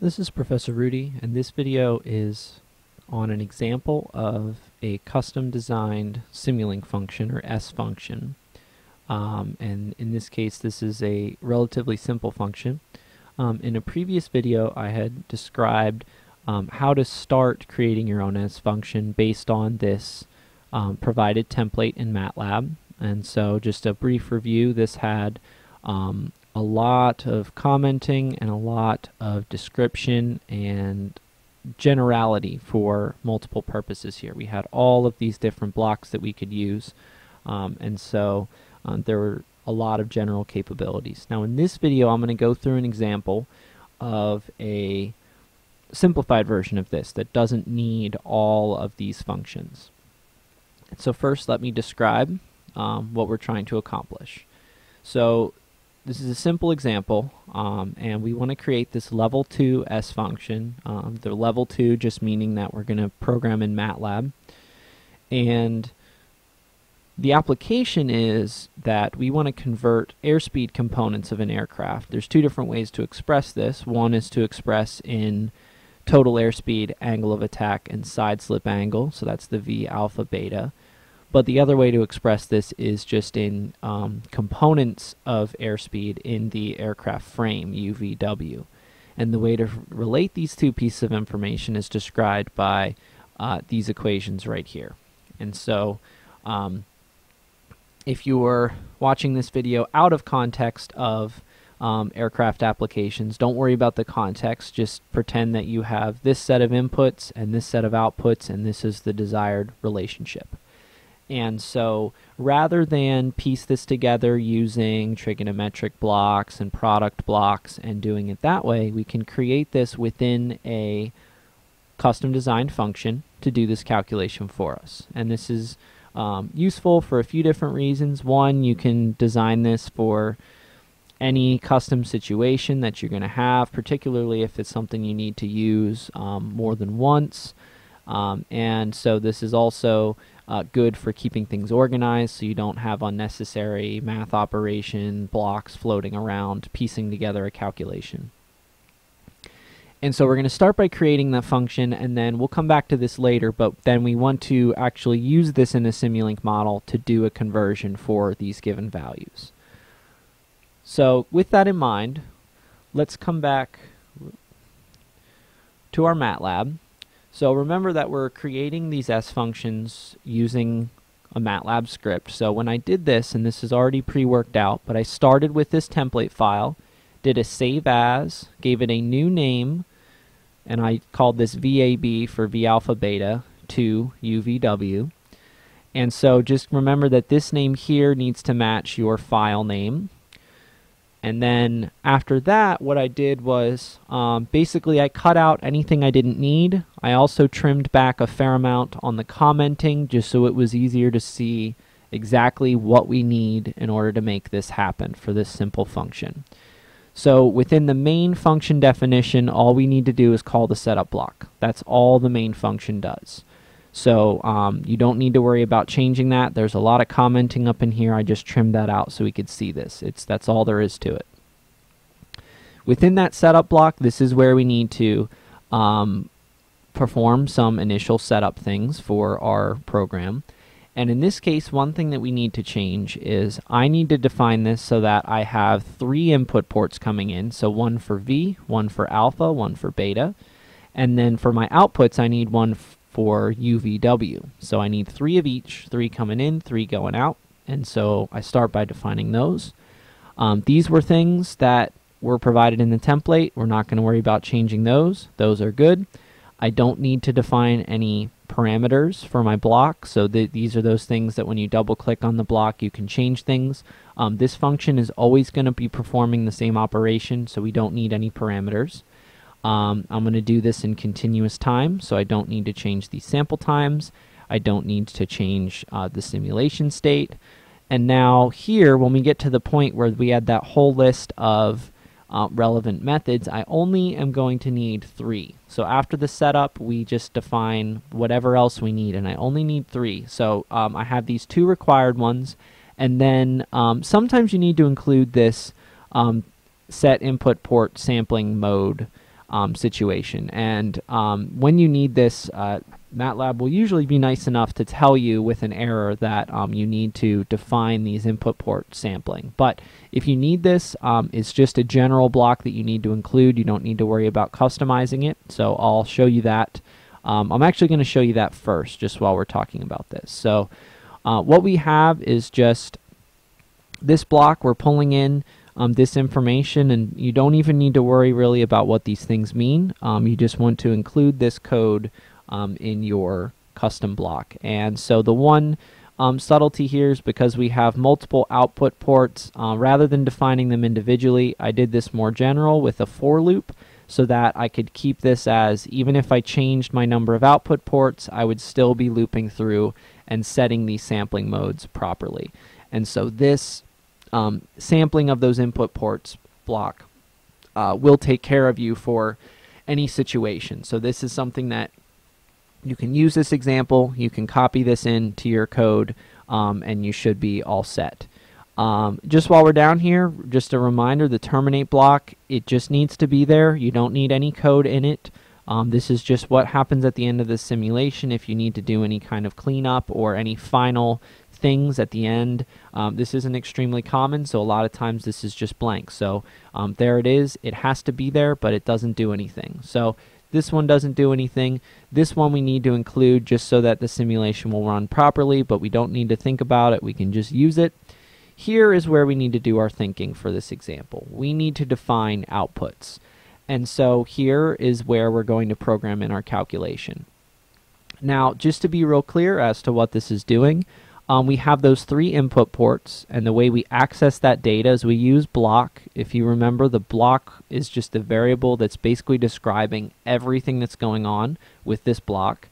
This is Professor Rhudy, and this video is on an example of a custom designed Simulink function, or S function. Um, and in this case, this is a relatively simple function. Um, in a previous video, I had described um, how to start creating your own S function based on this um, provided template in MATLAB. And so just a brief review, this had um, a lot of commenting and a lot of description and generality for multiple purposes here. We had all of these different blocks that we could use, um, and so um, there were a lot of general capabilities. Now in this video I'm going to go through an example of a simplified version of this that doesn't need all of these functions. So first let me describe um, what we're trying to accomplish. So this is a simple example, um, and we want to create this level 2 S function. Um, the level 2 just meaning that we're going to program in MATLAB. And the application is that we want to convert airspeed components of an aircraft. There's two different ways to express this. One is to express in total airspeed, angle of attack, and side slip angle. So that's the V alpha beta. But the other way to express this is just in um, components of airspeed in the aircraft frame, UVW. And the way to relate these two pieces of information is described by uh, these equations right here. And so, um, if you were watching this video out of context of um, aircraft applications, don't worry about the context. Just pretend that you have this set of inputs and this set of outputs, and this is the desired relationship. And so rather than piece this together using trigonometric blocks and product blocks and doing it that way, we can create this within a custom designed function to do this calculation for us. And this is um, useful for a few different reasons. One, you can design this for any custom situation that you're going to have, particularly if it's something you need to use um, more than once. Um, and so this is also uh, good for keeping things organized so you don't have unnecessary math operation blocks floating around piecing together a calculation. And so we're going to start by creating that function and then we'll come back to this later but then we want to actually use this in a Simulink model to do a conversion for these given values. So with that in mind let's come back to our MATLAB so remember that we're creating these S functions using a MATLAB script. So when I did this, and this is already pre-worked out, but I started with this template file, did a save as, gave it a new name, and I called this VAB for V alpha beta to UVW. And so just remember that this name here needs to match your file name. And then after that, what I did was um, basically I cut out anything I didn't need. I also trimmed back a fair amount on the commenting just so it was easier to see exactly what we need in order to make this happen for this simple function. So within the main function definition, all we need to do is call the setup block. That's all the main function does. So um, you don't need to worry about changing that. There's a lot of commenting up in here. I just trimmed that out so we could see this. It's That's all there is to it. Within that setup block, this is where we need to um, perform some initial setup things for our program. And in this case, one thing that we need to change is I need to define this so that I have three input ports coming in. So one for V, one for alpha, one for beta. And then for my outputs, I need one for UVW. So I need three of each, three coming in, three going out. And so I start by defining those. Um, these were things that were provided in the template. We're not going to worry about changing those. Those are good. I don't need to define any parameters for my block. So th these are those things that when you double click on the block, you can change things. Um, this function is always going to be performing the same operation, so we don't need any parameters. Um, I'm going to do this in continuous time, so I don't need to change the sample times. I don't need to change uh, the simulation state. And now here, when we get to the point where we add that whole list of uh, relevant methods, I only am going to need three. So after the setup, we just define whatever else we need, and I only need three. So um, I have these two required ones, and then um, sometimes you need to include this um, set input port sampling mode um, situation. And um, when you need this, uh, MATLAB will usually be nice enough to tell you with an error that um, you need to define these input port sampling. But if you need this, um, it's just a general block that you need to include. You don't need to worry about customizing it. So I'll show you that. Um, I'm actually going to show you that first, just while we're talking about this. So uh, what we have is just this block. We're pulling in um, this information, and you don't even need to worry really about what these things mean. Um, you just want to include this code um, in your custom block. And so the one um, subtlety here is because we have multiple output ports, uh, rather than defining them individually, I did this more general with a for loop so that I could keep this as even if I changed my number of output ports, I would still be looping through and setting these sampling modes properly. And so this um, sampling of those input ports block uh, will take care of you for any situation. So this is something that you can use this example, you can copy this into your code, um, and you should be all set. Um, just while we're down here, just a reminder, the terminate block, it just needs to be there. You don't need any code in it. Um, this is just what happens at the end of the simulation if you need to do any kind of cleanup or any final things at the end. Um, this isn't extremely common, so a lot of times this is just blank. So um, there it is. It has to be there, but it doesn't do anything. So this one doesn't do anything. This one we need to include just so that the simulation will run properly, but we don't need to think about it. We can just use it. Here is where we need to do our thinking for this example. We need to define outputs. And so here is where we're going to program in our calculation. Now, just to be real clear as to what this is doing, um, we have those three input ports, and the way we access that data is we use block. If you remember, the block is just a variable that's basically describing everything that's going on with this block.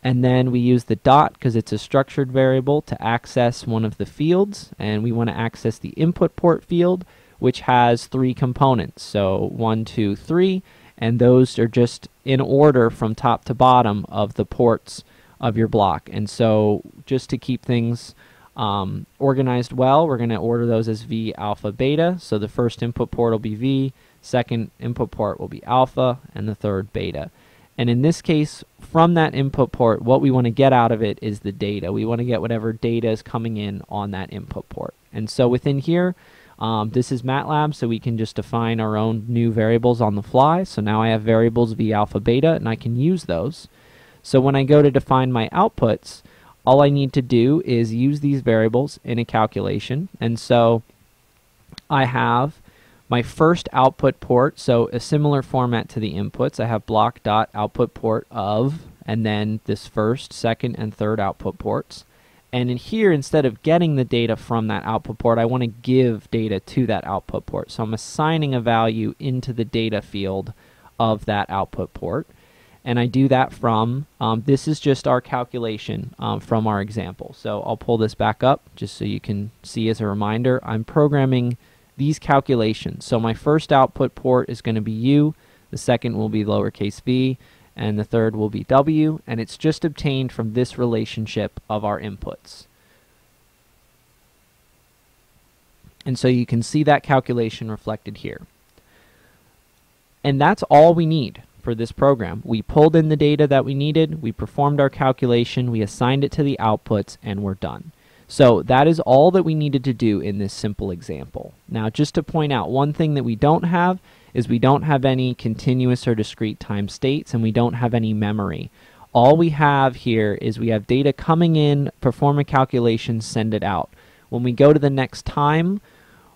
And then we use the dot because it's a structured variable to access one of the fields, and we want to access the input port field, which has three components. So one, two, three, and those are just in order from top to bottom of the ports of your block. And so just to keep things um, organized well, we're going to order those as V, alpha, beta. So the first input port will be V, second input port will be alpha, and the third beta. And in this case, from that input port, what we want to get out of it is the data. We want to get whatever data is coming in on that input port. And so within here, um, this is MATLAB, so we can just define our own new variables on the fly. So now I have variables V, alpha, beta, and I can use those. So when I go to define my outputs, all I need to do is use these variables in a calculation. And so I have my first output port, so a similar format to the inputs. I have block dot output port of, and then this first, second, and third output ports. And in here, instead of getting the data from that output port, I want to give data to that output port. So I'm assigning a value into the data field of that output port and I do that from, um, this is just our calculation um, from our example. So I'll pull this back up just so you can see as a reminder. I'm programming these calculations. So my first output port is going to be U, the second will be lowercase v, and the third will be W, and it's just obtained from this relationship of our inputs. And so you can see that calculation reflected here. And that's all we need for this program. We pulled in the data that we needed, we performed our calculation, we assigned it to the outputs, and we're done. So that is all that we needed to do in this simple example. Now just to point out, one thing that we don't have is we don't have any continuous or discrete time states and we don't have any memory. All we have here is we have data coming in, perform a calculation, send it out. When we go to the next time,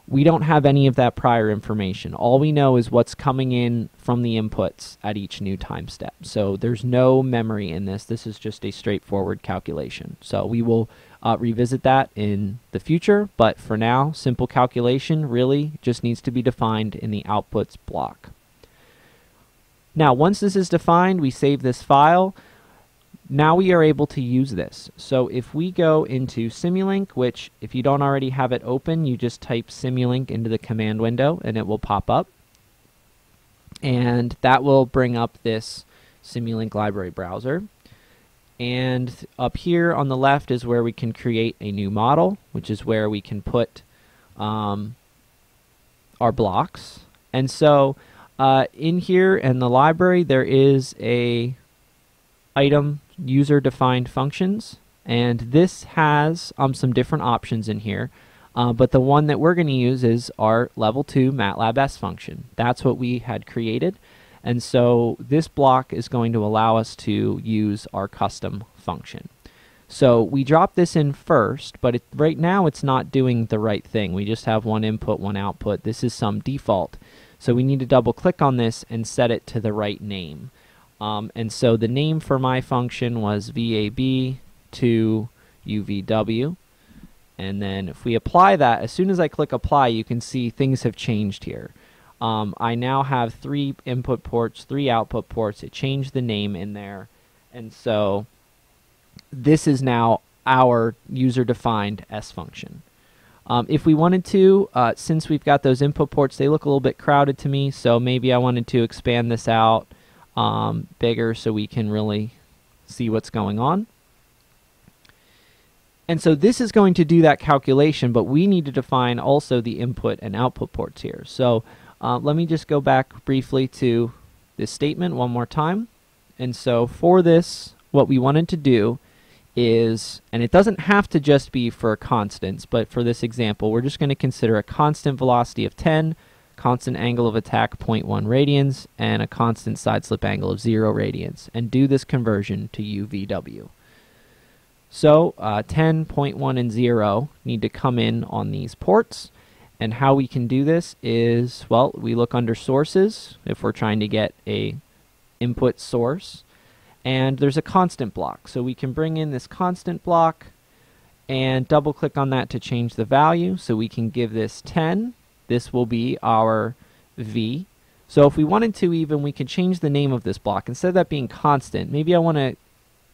we don't have any of that prior information. All we know is what's coming in from the inputs at each new time step. So there's no memory in this. This is just a straightforward calculation. So we will uh, revisit that in the future, but for now, simple calculation really just needs to be defined in the outputs block. Now, once this is defined, we save this file. Now we are able to use this. So if we go into Simulink, which if you don't already have it open, you just type Simulink into the command window and it will pop up. And that will bring up this Simulink library browser. And up here on the left is where we can create a new model, which is where we can put um, our blocks. And so uh, in here in the library, there is a item user defined functions, and this has um, some different options in here. Uh, but the one that we're going to use is our level 2 MATLAB S function. That's what we had created. And so this block is going to allow us to use our custom function. So we drop this in first, but it, right now it's not doing the right thing. We just have one input, one output. This is some default. So we need to double click on this and set it to the right name. Um, and so the name for my function was VAB to UVW. And then if we apply that, as soon as I click apply, you can see things have changed here. Um, I now have three input ports, three output ports. It changed the name in there. And so this is now our user-defined S function. Um, if we wanted to, uh, since we've got those input ports, they look a little bit crowded to me, so maybe I wanted to expand this out um, bigger so we can really see what's going on. And so this is going to do that calculation, but we need to define also the input and output ports here. So uh, let me just go back briefly to this statement one more time. And so for this, what we wanted to do is, and it doesn't have to just be for constants, but for this example, we're just going to consider a constant velocity of 10, constant angle of attack 0.1 radians, and a constant side slip angle of 0 radians, and do this conversion to UVW. So uh, 10.1 and 0 need to come in on these ports. And how we can do this is, well, we look under sources if we're trying to get a input source and there's a constant block. So we can bring in this constant block and double click on that to change the value. So we can give this 10. This will be our V. So if we wanted to even, we could change the name of this block. Instead of that being constant, maybe I want to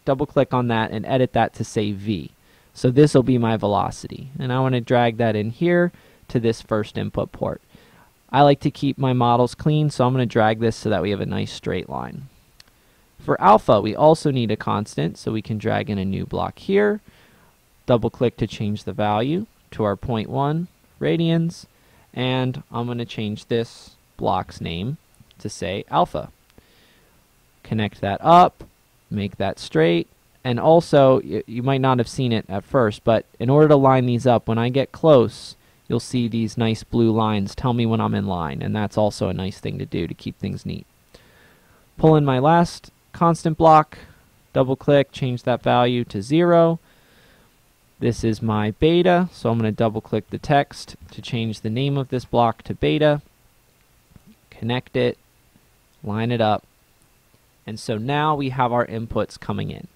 double click on that and edit that to say V. So this will be my velocity. And I want to drag that in here to this first input port. I like to keep my models clean, so I'm going to drag this so that we have a nice straight line. For alpha, we also need a constant, so we can drag in a new block here. Double click to change the value to our 0.1 radians, and I'm going to change this block's name to say alpha. Connect that up, make that straight, and also, you might not have seen it at first, but in order to line these up, when I get close, you'll see these nice blue lines tell me when I'm in line, and that's also a nice thing to do to keep things neat. Pull in my last constant block, double click, change that value to zero. This is my beta, so I'm going to double click the text to change the name of this block to beta, connect it, line it up, and so now we have our inputs coming in.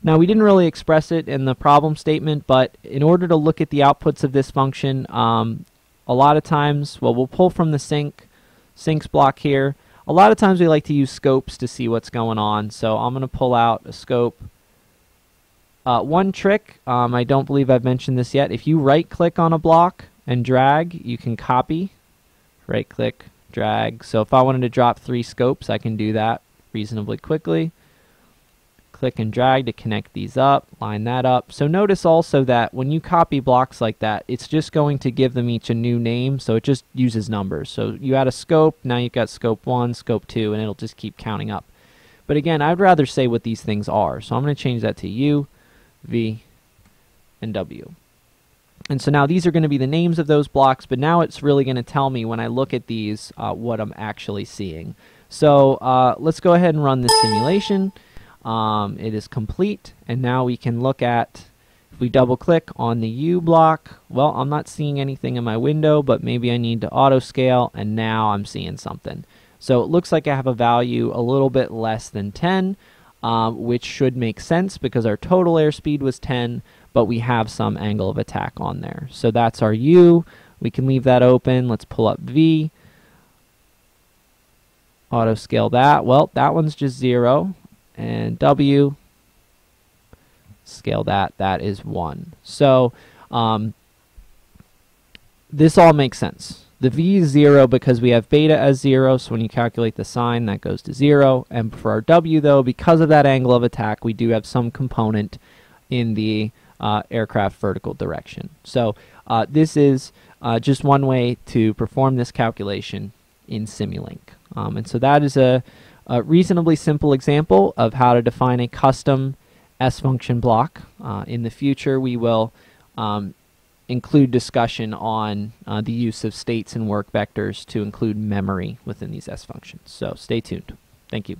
Now we didn't really express it in the problem statement, but in order to look at the outputs of this function, um, a lot of times, well, we'll pull from the sink, sinks block here, a lot of times we like to use scopes to see what's going on, so I'm going to pull out a scope. Uh, one trick, um, I don't believe I've mentioned this yet, if you right click on a block and drag, you can copy, right click, drag. So if I wanted to drop three scopes, I can do that reasonably quickly click and drag to connect these up, line that up. So notice also that when you copy blocks like that, it's just going to give them each a new name, so it just uses numbers. So you add a scope, now you've got scope 1, scope 2, and it'll just keep counting up. But again, I'd rather say what these things are, so I'm going to change that to U, V, and W. And so now these are going to be the names of those blocks, but now it's really going to tell me when I look at these uh, what I'm actually seeing. So uh, let's go ahead and run this simulation. Um, it is complete and now we can look at if we double click on the U block well I'm not seeing anything in my window but maybe I need to auto scale and now I'm seeing something so it looks like I have a value a little bit less than 10 um, which should make sense because our total airspeed was 10 but we have some angle of attack on there. So that's our U. We can leave that open. Let's pull up V. Auto scale that. Well that one's just zero. And W, scale that, that is 1. So um, this all makes sense. The V is 0 because we have beta as 0, so when you calculate the sine, that goes to 0. And for our W, though, because of that angle of attack, we do have some component in the uh, aircraft vertical direction. So uh, this is uh, just one way to perform this calculation in Simulink. Um, and so that is a, a, reasonably simple example of how to define a custom S function block. Uh, in the future, we will um, include discussion on uh, the use of states and work vectors to include memory within these S functions. So stay tuned. Thank you.